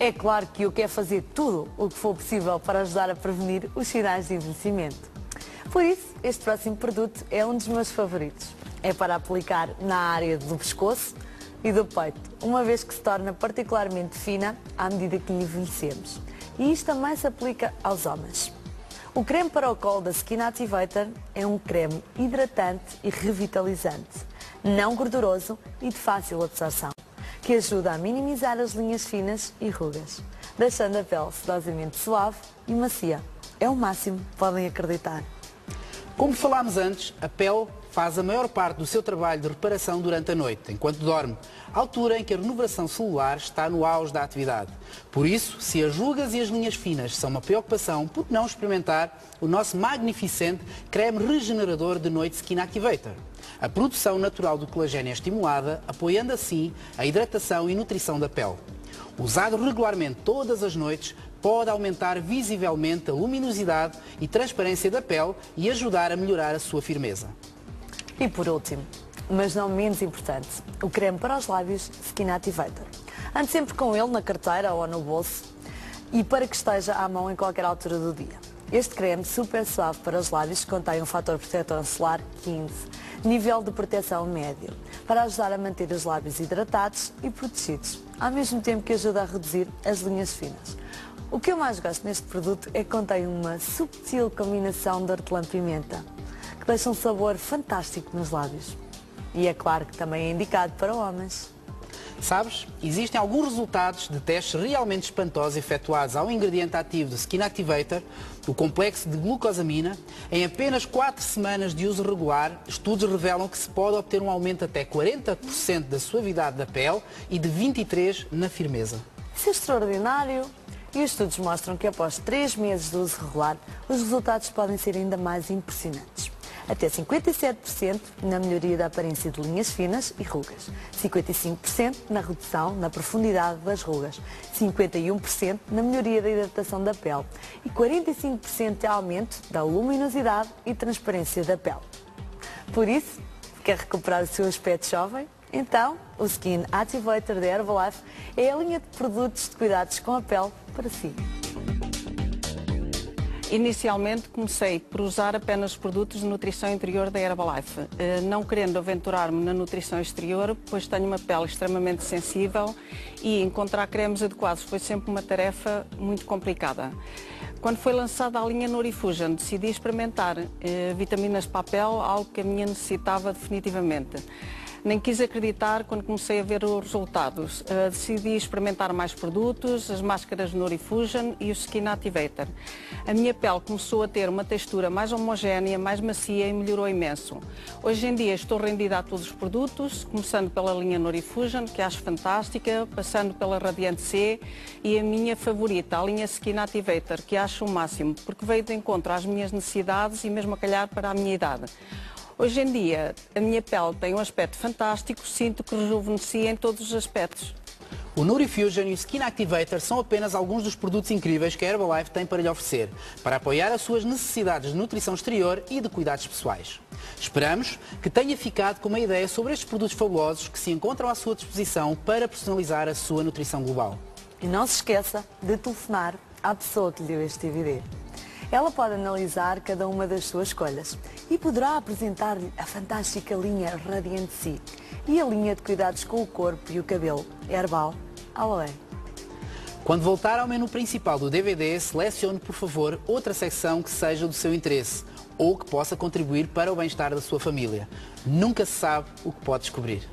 É claro que eu quero fazer tudo o que for possível para ajudar a prevenir os sinais de envelhecimento. Por isso, este próximo produto é um dos meus favoritos. É para aplicar na área do pescoço e do peito, uma vez que se torna particularmente fina à medida que envelhecemos. E isto também se aplica aos homens. O creme para o colo da Skin Activator é um creme hidratante e revitalizante, não gorduroso e de fácil absorção, que ajuda a minimizar as linhas finas e rugas, deixando a pele sedosamente suave e macia. É o máximo, podem acreditar. Como falámos antes, a pele faz a maior parte do seu trabalho de reparação durante a noite, enquanto dorme, altura em que a renovação celular está no auge da atividade. Por isso, se as rugas e as linhas finas são uma preocupação, por que não experimentar o nosso magnificente creme regenerador de noite Skin Activator? A produção natural do colagênio é estimulada, apoiando assim a hidratação e nutrição da pele. Usado regularmente todas as noites, pode aumentar visivelmente a luminosidade e transparência da pele e ajudar a melhorar a sua firmeza. E por último, mas não menos importante, o creme para os lábios Skin Activator. Ande sempre com ele na carteira ou no bolso e para que esteja à mão em qualquer altura do dia. Este creme super suave para os lábios contém um fator protetor solar 15, nível de proteção médio, para ajudar a manter os lábios hidratados e protegidos, ao mesmo tempo que ajuda a reduzir as linhas finas. O que eu mais gosto neste produto é que contém uma subtil combinação de hortelã-pimenta, que deixa um sabor fantástico nos lábios. E é claro que também é indicado para homens. Sabes, existem alguns resultados de testes realmente espantosos efetuados ao ingrediente ativo do Skin Activator, o complexo de glucosamina. Em apenas 4 semanas de uso regular, estudos revelam que se pode obter um aumento até 40% da suavidade da pele e de 23% na firmeza. Isso é extraordinário! E os estudos mostram que após 3 meses de uso regular, os resultados podem ser ainda mais impressionantes até 57% na melhoria da aparência de linhas finas e rugas, 55% na redução na profundidade das rugas, 51% na melhoria da hidratação da pele e 45% de aumento da luminosidade e transparência da pele. Por isso, quer recuperar o seu aspecto jovem? Então, o Skin Activator da Herbalife é a linha de produtos de cuidados com a pele para si. Inicialmente comecei por usar apenas produtos de nutrição interior da Herbalife, eh, não querendo aventurar-me na nutrição exterior, pois tenho uma pele extremamente sensível e encontrar cremes adequados foi sempre uma tarefa muito complicada. Quando foi lançada a linha Norifusion, decidi experimentar eh, vitaminas para a pele, algo que a minha necessitava definitivamente. Nem quis acreditar quando comecei a ver os resultados. Uh, decidi experimentar mais produtos, as máscaras Norifusion e o Skin Activator. A minha pele começou a ter uma textura mais homogénea, mais macia e melhorou imenso. Hoje em dia estou rendida a todos os produtos, começando pela linha Norifusion, que acho fantástica, passando pela Radiante C e a minha favorita, a linha Skin Activator, que acho o máximo, porque veio de encontro às minhas necessidades e mesmo a calhar para a minha idade. Hoje em dia, a minha pele tem um aspecto fantástico, sinto que rejuvenescia em todos os aspectos. O Nurifusion e o Skin Activator são apenas alguns dos produtos incríveis que a Herbalife tem para lhe oferecer, para apoiar as suas necessidades de nutrição exterior e de cuidados pessoais. Esperamos que tenha ficado com uma ideia sobre estes produtos fabulosos que se encontram à sua disposição para personalizar a sua nutrição global. E não se esqueça de telefonar à pessoa que lhe deu este DVD. Ela pode analisar cada uma das suas escolhas e poderá apresentar-lhe a fantástica linha Radiant C e a linha de cuidados com o corpo e o cabelo Herbal Aloe. Quando voltar ao menu principal do DVD, selecione, por favor, outra secção que seja do seu interesse ou que possa contribuir para o bem-estar da sua família. Nunca se sabe o que pode descobrir.